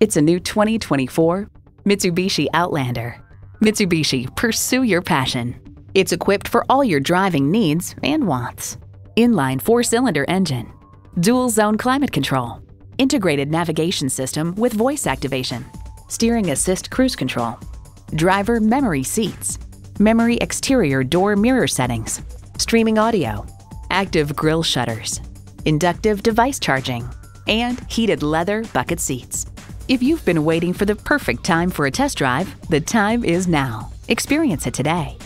It's a new 2024 Mitsubishi Outlander. Mitsubishi, pursue your passion. It's equipped for all your driving needs and wants. Inline four cylinder engine, dual zone climate control, integrated navigation system with voice activation, steering assist cruise control, driver memory seats, memory exterior door mirror settings, streaming audio, active grille shutters, inductive device charging, and heated leather bucket seats. If you've been waiting for the perfect time for a test drive, the time is now. Experience it today.